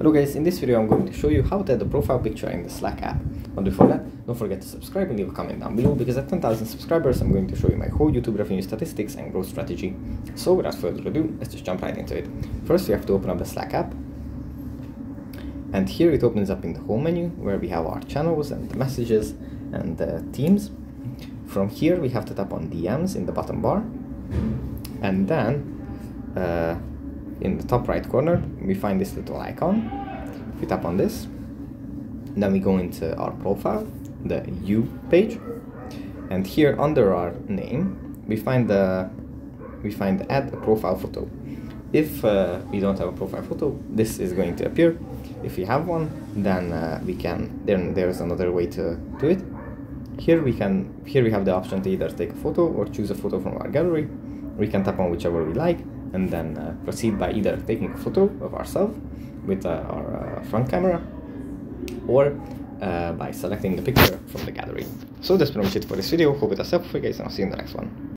Hello guys, in this video I'm going to show you how to add a profile picture in the Slack app. But before that, don't forget to subscribe and leave a comment down below because at 10,000 subscribers I'm going to show you my whole YouTube revenue statistics and growth strategy. So without further ado, let's just jump right into it. First we have to open up the Slack app. And here it opens up in the home menu where we have our channels and the messages and the teams. From here we have to tap on DMs in the bottom bar. And then uh, in the top right corner, we find this little icon. If we tap on this, then we go into our profile, the You page, and here under our name, we find the we find add a profile photo. If uh, we don't have a profile photo, this is going to appear. If we have one, then uh, we can. Then there's another way to do it. Here we can. Here we have the option to either take a photo or choose a photo from our gallery. We can tap on whichever we like, and then uh, proceed by either taking a photo of ourselves with uh, our uh, front camera or uh, by selecting the picture from the gallery. So that's pretty much it for this video. Hope it was helpful guys and I'll see you in the next one.